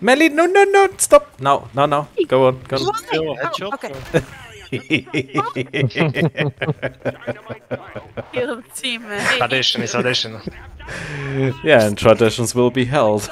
Melly, no, no, no, stop. No, no, no. Go on, go on. Still Oh, okay. Kill teammate. Tradition is tradition. yeah, and traditions will be held.